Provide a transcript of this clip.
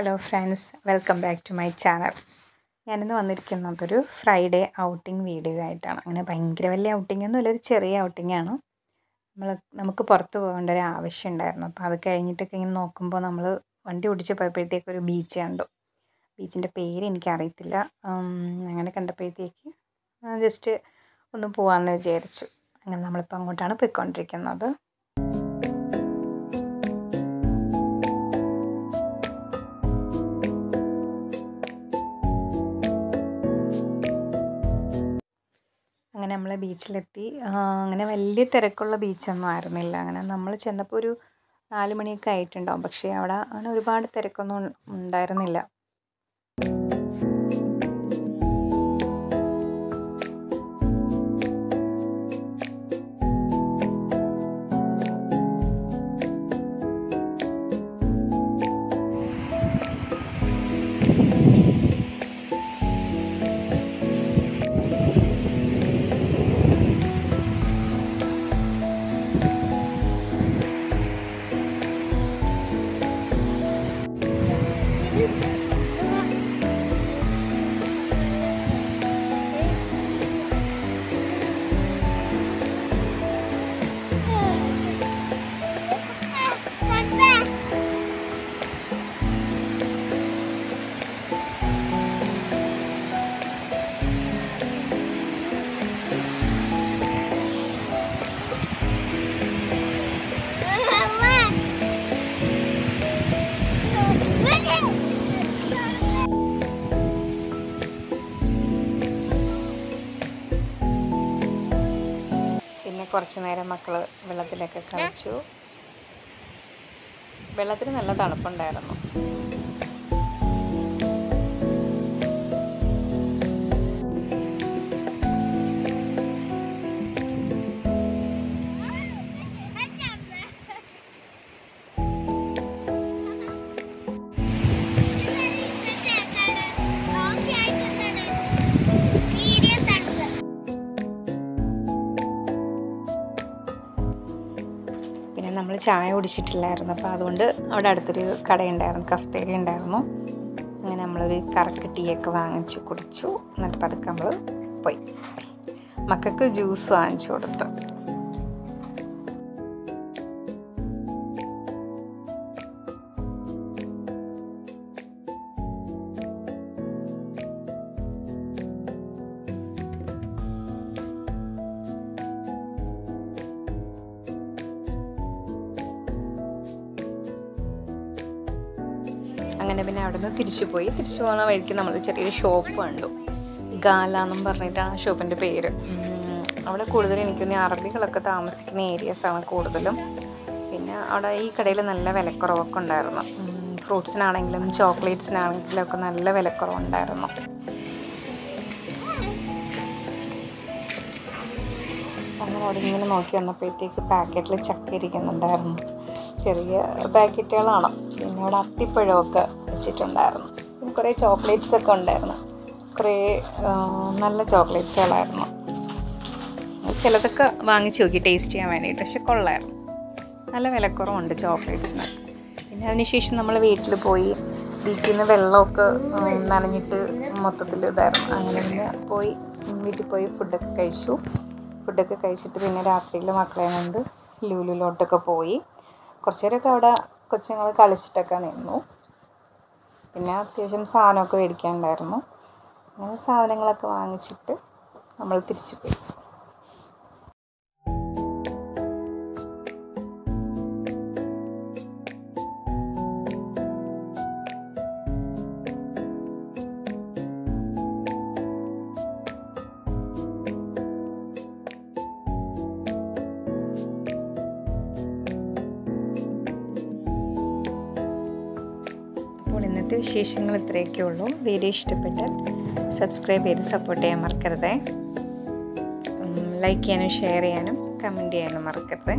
Hello friends welcome back to my channel ഞാനിന്ന് വന്നിരിക്കുന്നത് ഒരു ഫ്രൈഡേ ഔട്ടിംഗ് വീഡിയോ ആയിട്ടാണ്. അങ്ങനെ ഭയങ്കര വലിയ ഔട്ടിംഗ് ഒന്നുമില്ല ഒരു ചെറിയ ഔട്ടിംഗ് ആണ്. നമ്മൾ നമുക്ക് പുറത്ത് പോകേണ്ട ഒരു ആവശ്യം ഉണ്ടായിരുന്നു. അപ്പോൾ അത് കഴിഞ്ഞിട്ടൊക്കെ ഇങ്ങനെ നോക്കുമ്പോൾ നമ്മൾ വണ്ടി ഓടിച്ച് പോയപ്പോഴത്തേക്ക് ഒരു ബീച്ച് കണ്ടു. ബീച്ചിന്റെ പേര് എനിക്കറിയത്തില്ല. അങ്ങനെ കണ്ടപ്പോഴത്തേക്ക് ജസ്റ്റ് ഒന്ന് പോകാമെന്ന് വിചാരിച്ചു. അങ്ങനെ നമ്മളിപ്പോൾ അങ്ങോട്ടാണ് പോയിക്കൊണ്ടിരിക്കുന്നത്. അങ്ങനെ നമ്മൾ ബീച്ചിലെത്തി. അങ്ങനെ വലിയ തിരക്കുള്ള ബീച്ചൊന്നും ആയിരുന്നില്ല. അങ്ങനെ നമ്മൾ ചെന്നപ്പോൾ ഒരു നാല് മണിയൊക്കെ ആയിട്ടുണ്ടാവും. പക്ഷേ അവിടെ അങ്ങനെ ഒരുപാട് തിരക്കൊന്നും ഉണ്ടായിരുന്നില്ല. കുറച്ച് നേരം മക്കൾ വെള്ളത്തിലൊക്കെ കളിച്ചു. വെള്ളത്തിന് നല്ല തണുപ്പുണ്ടായിരുന്നു. നമ്മൾ ചായ കുടിച്ചിട്ടില്ലായിരുന്നു. അപ്പോൾ അതുകൊണ്ട് അവിടെ അടുത്തൊരു കടയുണ്ടായിരുന്നു കഫ്തേരി ഉണ്ടായിരുന്നു. അങ്ങനെ നമ്മളൊരു കറക്ക് ടീയൊക്കെ വാങ്ങിച്ച് കുടിച്ചു. എന്നിട്ട് പതുക്കെ നമ്മൾ പോയി. മക്കൾക്ക് ജ്യൂസ് വാങ്ങിച്ചു കൊടുത്തു. അങ്ങനെ പിന്നെ അവിടെ നിന്ന് തിരിച്ചു പോയി. തിരിച്ചു പോകുന്ന വഴിക്ക് നമ്മൾ ചെറിയൊരു ഷോപ്പ് കണ്ടു. ഗാല എന്നും പറഞ്ഞിട്ടാണ് ഷോപ്പിന്റെ പേര്. അവിടെ കൂടുതലും എനിക്കൊന്ന് അറബികളൊക്കെ താമസിക്കുന്ന ഏരിയാസാണ് കൂടുതലും. പിന്നെ അവിടെ ഈ കടയിൽ നല്ല വിലക്കുറവൊക്കെ ഉണ്ടായിരുന്നു. ഫ്രൂട്ട്സിനാണെങ്കിലും ചോക്ലേറ്റ്സിനാണെങ്കിലും ഒക്കെ നല്ല വിലക്കുറവുണ്ടായിരുന്നു. അങ്ങനെ അവിടെ ഇങ്ങനെ നോക്കി വന്നപ്പോഴത്തേക്ക് പാക്കറ്റിൽ ചക്ക ഇരിക്കുന്നുണ്ടായിരുന്നു ചെറിയ പാക്കറ്റുകളാണ് പിന്നെ അവിടെ അത്തിപ്പഴമൊക്കെ വെച്ചിട്ടുണ്ടായിരുന്നു പിന്നെ കുറേ ചോക്ലേറ്റ്സ് ഒക്കെ ഉണ്ടായിരുന്നു. കുറേ നല്ല ചോക്ലേറ്റ്സുകളായിരുന്നു ചിലതൊക്കെ വാങ്ങിച്ച് നോക്കി ടേസ്റ്റ് ചെയ്യാൻ വേണ്ടിയിട്ട്. പക്ഷെ കൊള്ളായിരുന്നു. നല്ല വിലക്കുറവുണ്ട് ചോക്ലേറ്റ്സിന് പിന്നെ അതിനുശേഷം നമ്മൾ വീട്ടിൽ പോയി ബീച്ചിൽ നിന്ന് വെള്ളമൊക്കെ നനഞ്ഞിട്ട് മൊത്തത്തിൽ ഇതായിരുന്നു. അങ്ങനെ പിന്നെ പോയി വീട്ടിൽ പോയി ഫുഡൊക്കെ കഴിച്ചു. ഫുഡൊക്കെ കഴിച്ചിട്ട് പിന്നെ രാത്രിയിൽ മക്കളെ കൊണ്ട് ലൂലുലോട്ടൊക്കെ പോയി. കുറച്ച് നേരമൊക്കെ അവിടെ കൊച്ചുങ്ങൾ കളിച്ചിട്ടൊക്കെ നിന്നു. പിന്നെ അത്യാവശ്യം സാധനമൊക്കെ മേടിക്കാനുണ്ടായിരുന്നു. അങ്ങനെ സാധനങ്ങളൊക്കെ വാങ്ങിച്ചിട്ട് നമ്മൾ തിരിച്ചു പോയി. വിശേഷങ്ങൾ ഇത്രയൊക്കെ ഉള്ളൂ. വീഡിയോ ഇഷ്ടപ്പെട്ടാൽ സബ്സ്ക്രൈബ് ചെയ്ത് സപ്പോർട്ട് ചെയ്യാൻ മറക്കരുതേ. ലൈക്ക് ചെയ്യാനും ഷെയർ ചെയ്യാനും കമന്റ് ചെയ്യാനും മറക്കരുത്.